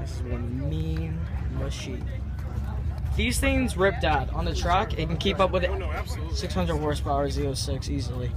This is one mean machine. These things rip dad on the track. It can keep up with it. 600 horsepower Z06 easily.